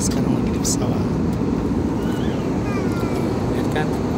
sekarang lagi di pesawat lihat